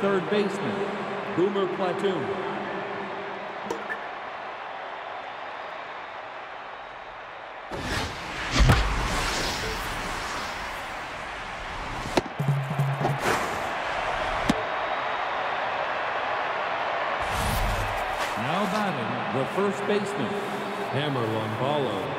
third baseman, Boomer Platoon. Now batting the first baseman, Hammer Longballo.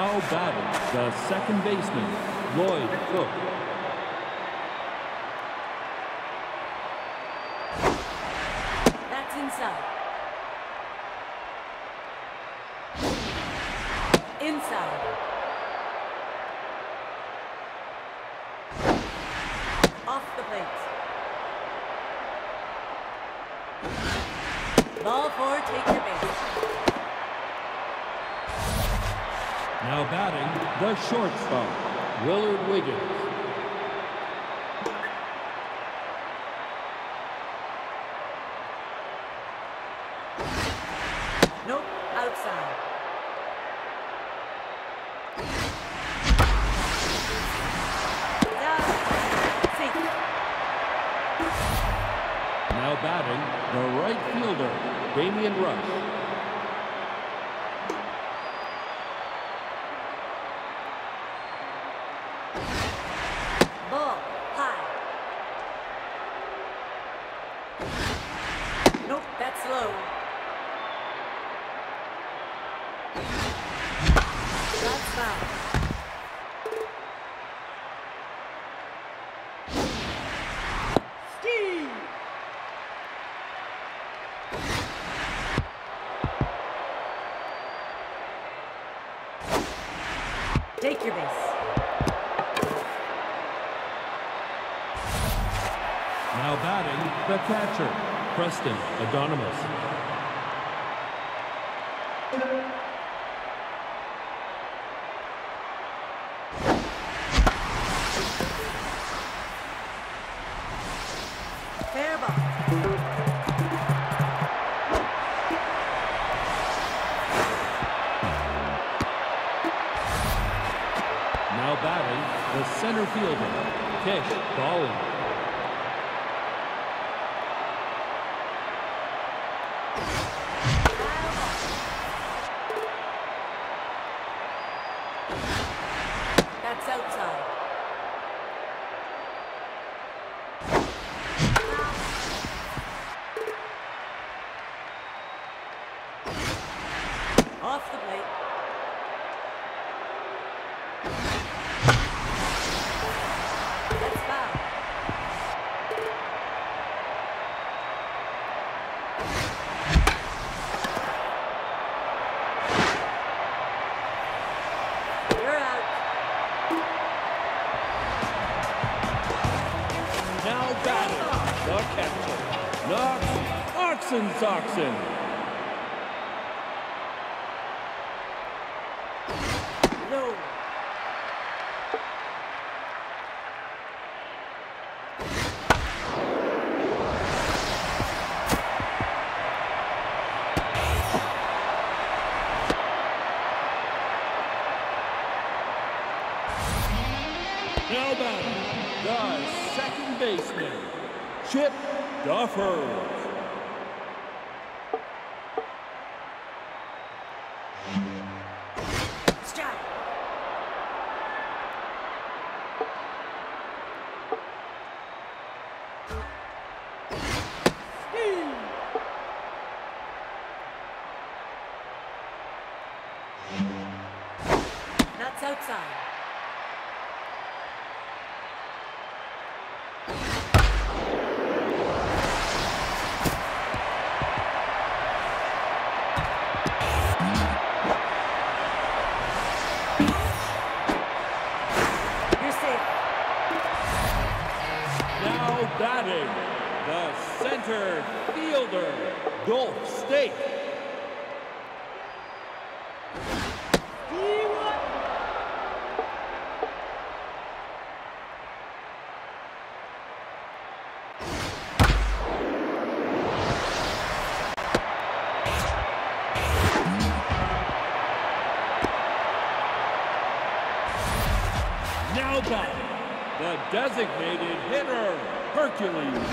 now batting the second baseman, Lloyd Cook. shortstop. Preston, Adonimus, Alex Oxen. No. Now batting, the second baseman, Chip Duffer. designated hitter, Hercules.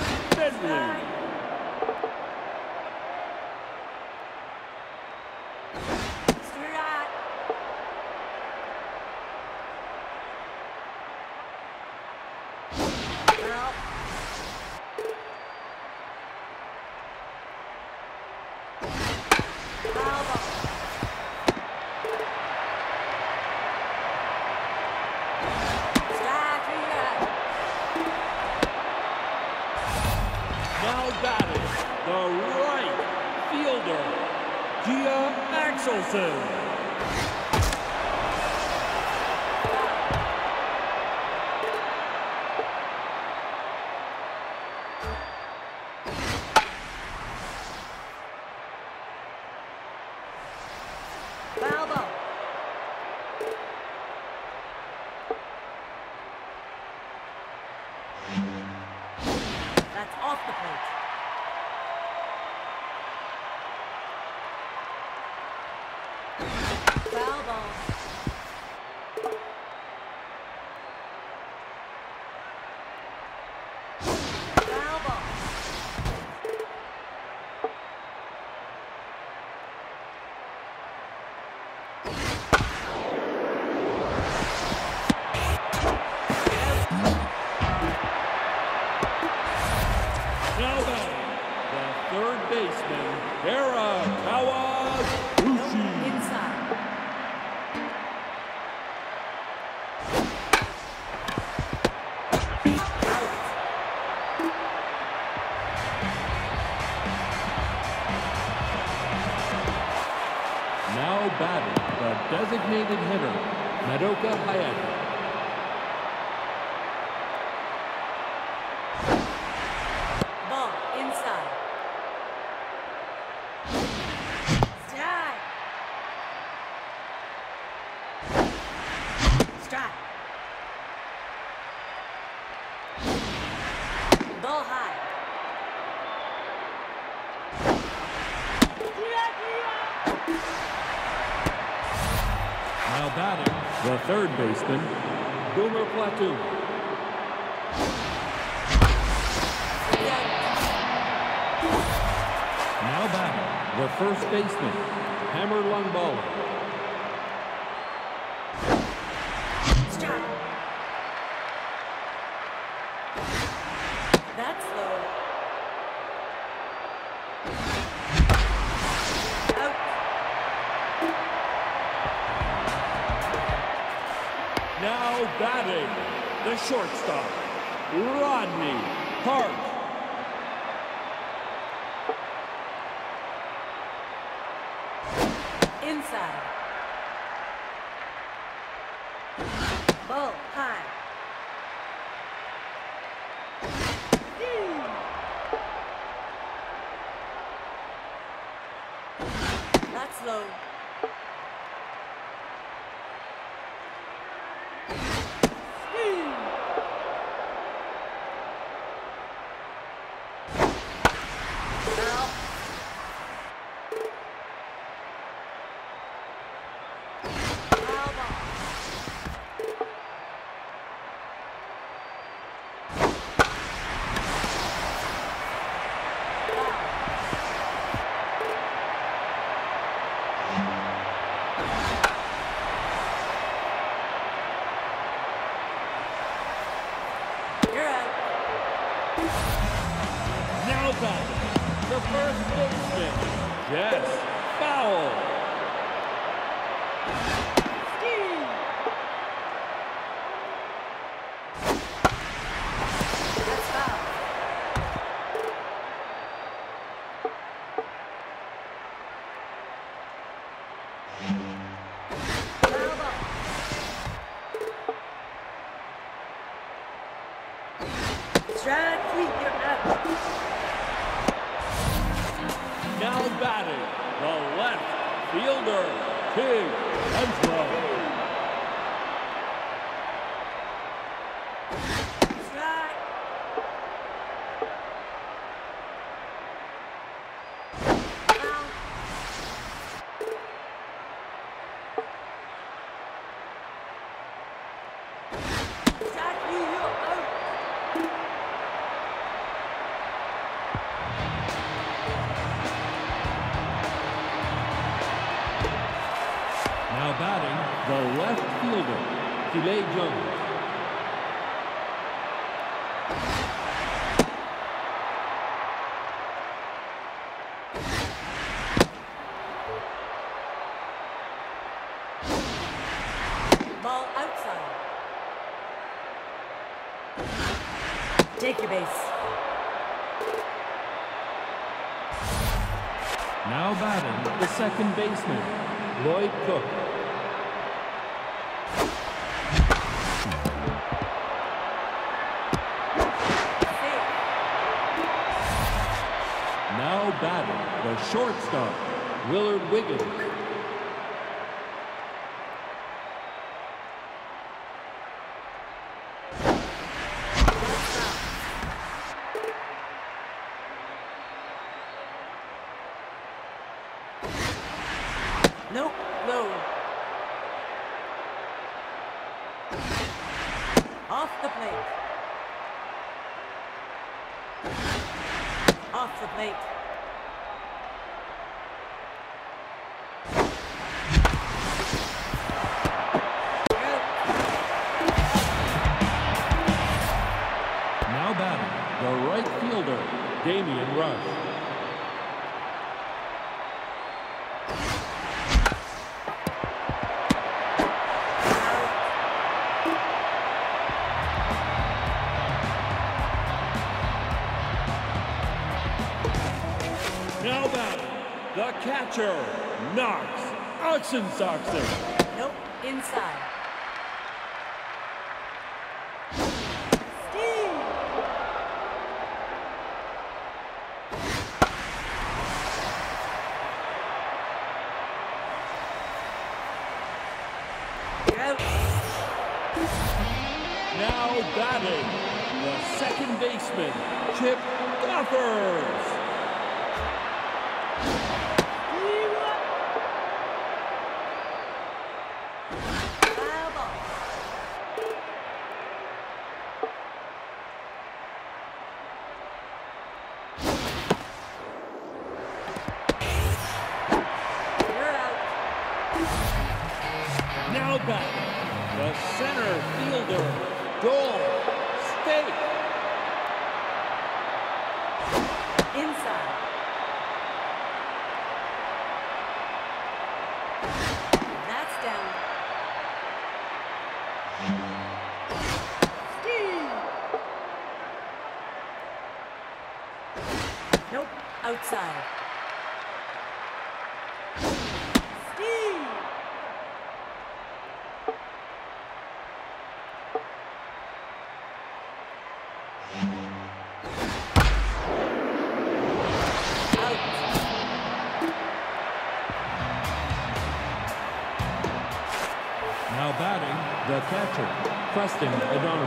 third baseman, Boomer Platoon. Now back the first baseman, Hammer Longballo. Shortstop, Willard Wiggins. Nope, no. Off the plate. Off the plate. Love. Now that the catcher knocks Oxen Soxer. Nope, inside. Preston Adonis.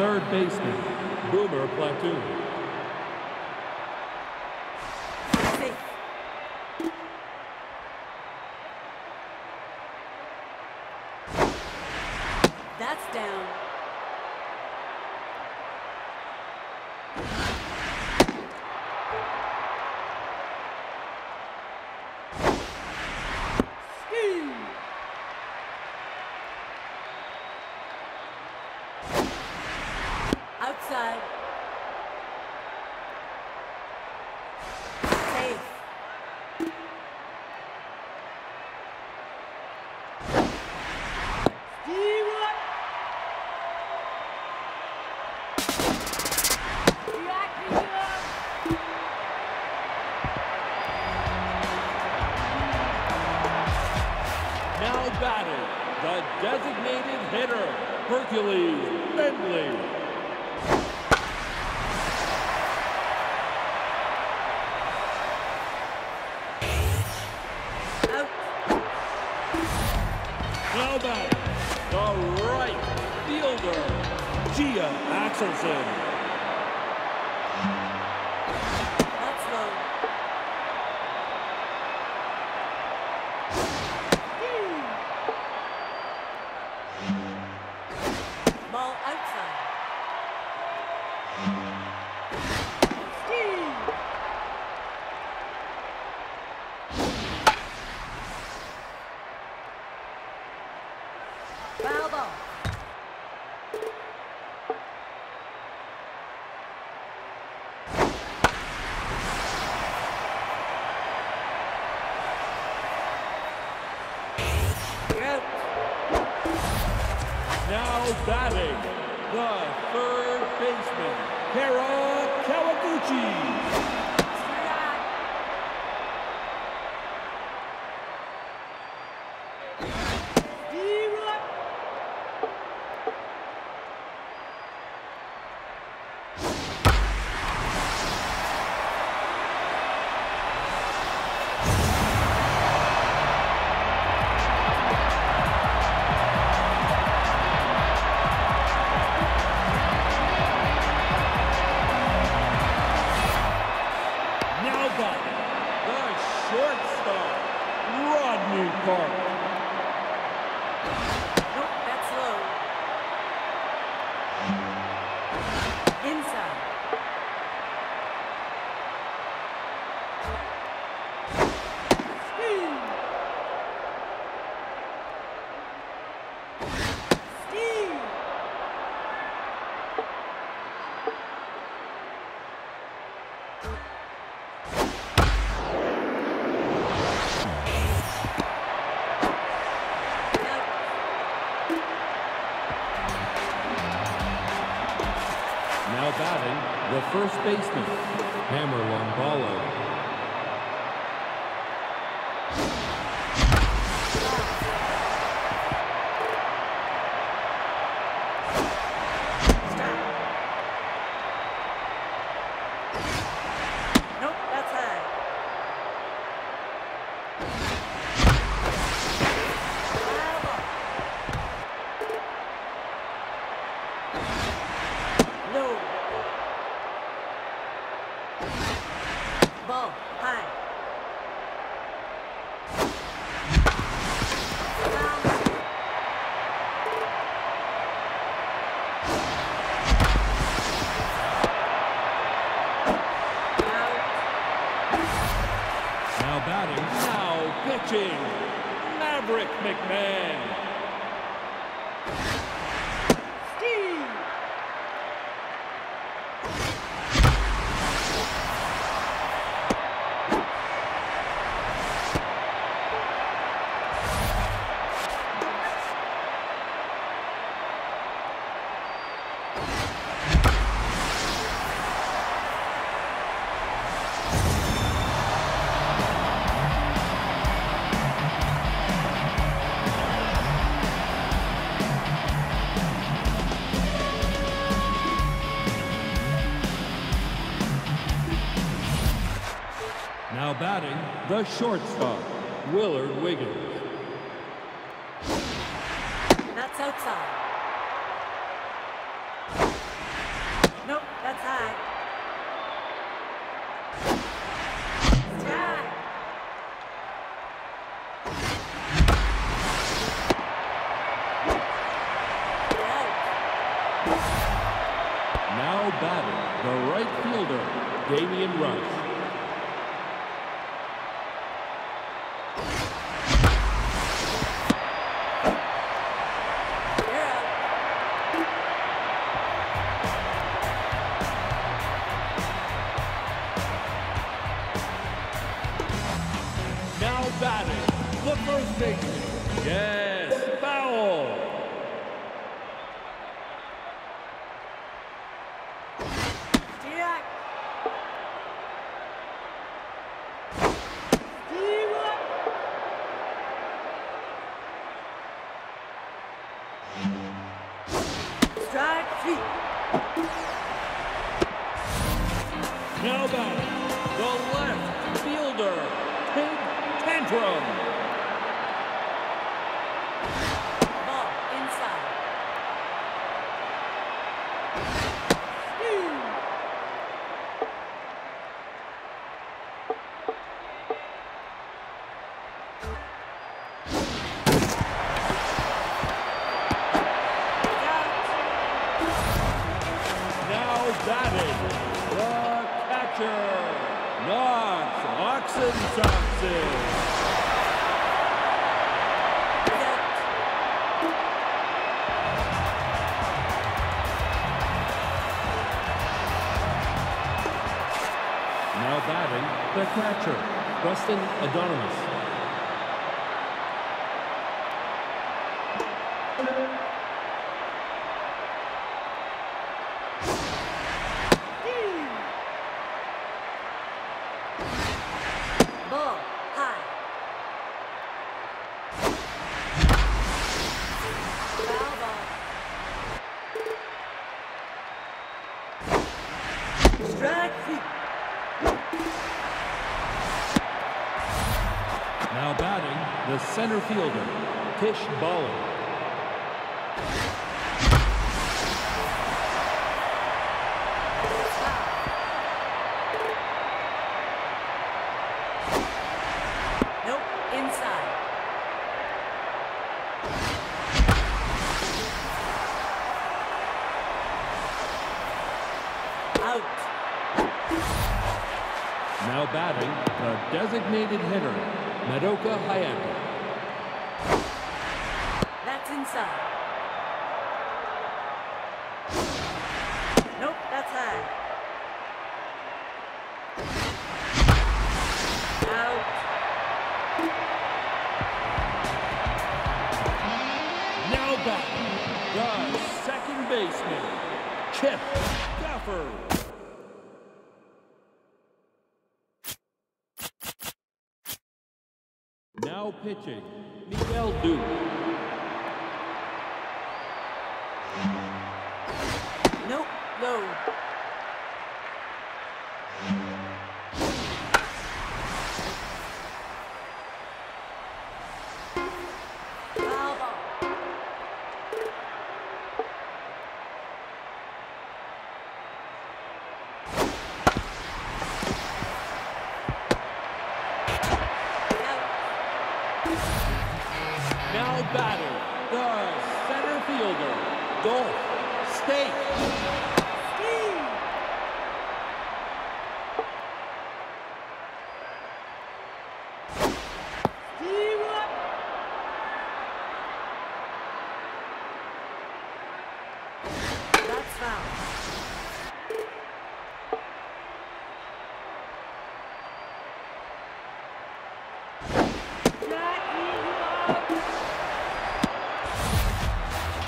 third baseman, Boomer Platoon. winner, Hercules Bentley. How Cloudback, the right fielder, Gia Axelson. the shortstop, Willard Wiggins. Now batting, the center fielder, Tish Bowling. Adoka Hayato. That's inside. Nope, that's high. Now back, the second baseman, Chip Gaffer. Now pitching, Miguel Duke. Nope, no.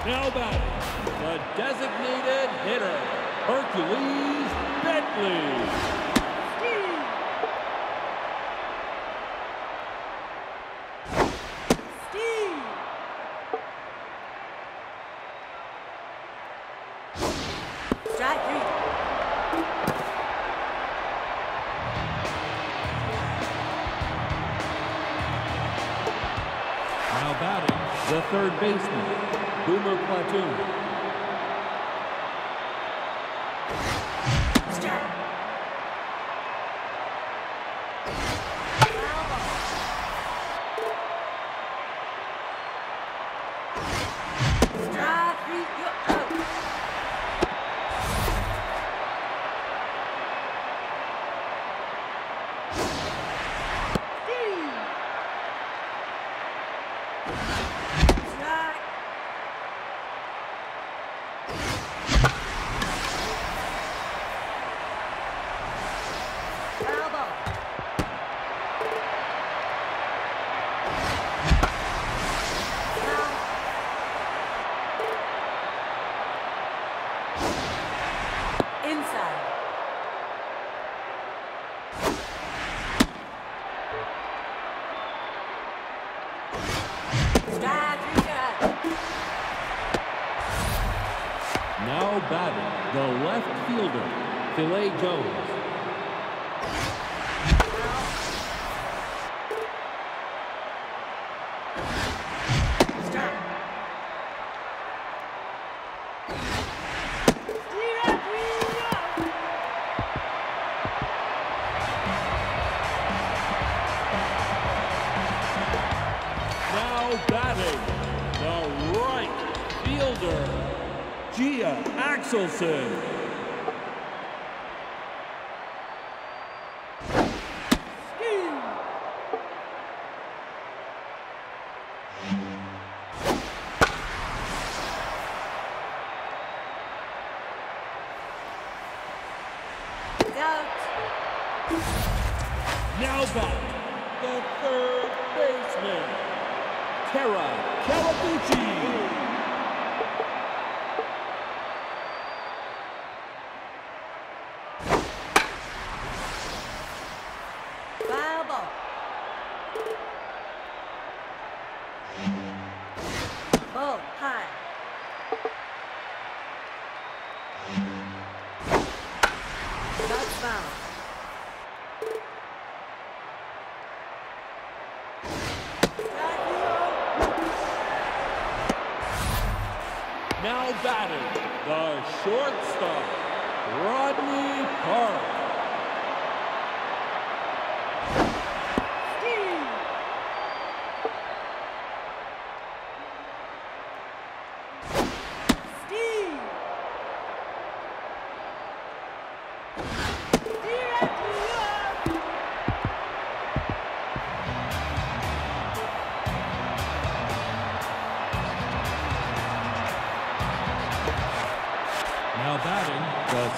Now batting, the designated hitter, Hercules Bentley. Now by the third baseman, Tara Kawaguchi.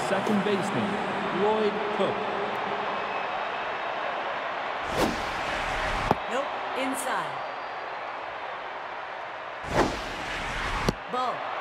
second baseman, Lloyd Cook. Nope, inside. Ball.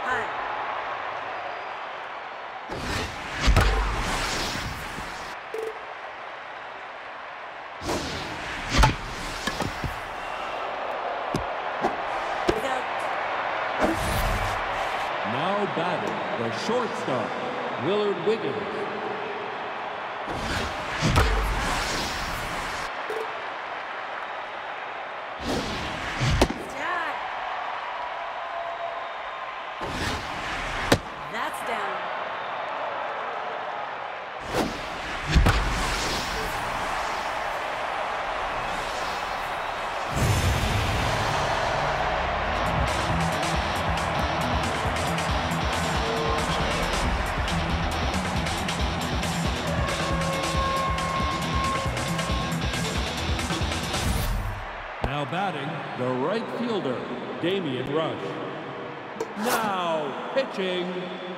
catching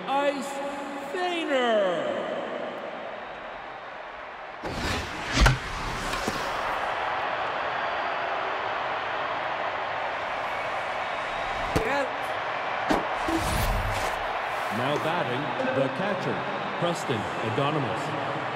Ice Fainer. Now batting, the catcher, Preston Adonimus.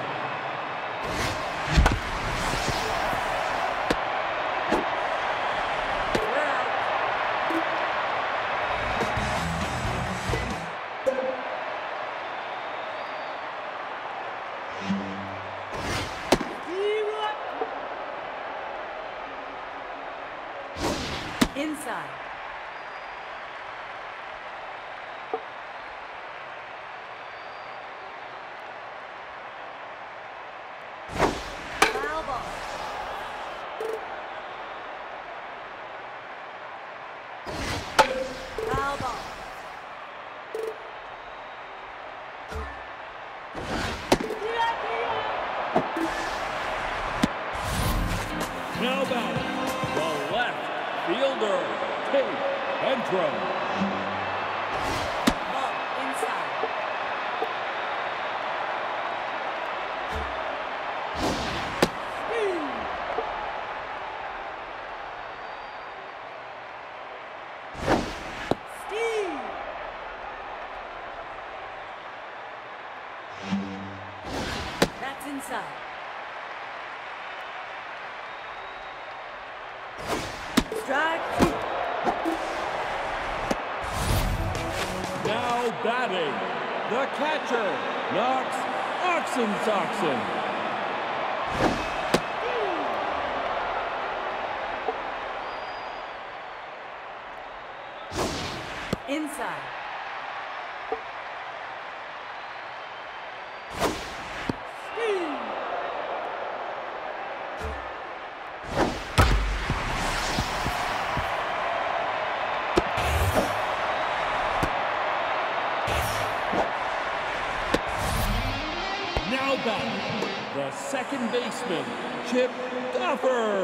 Entro. Duffers.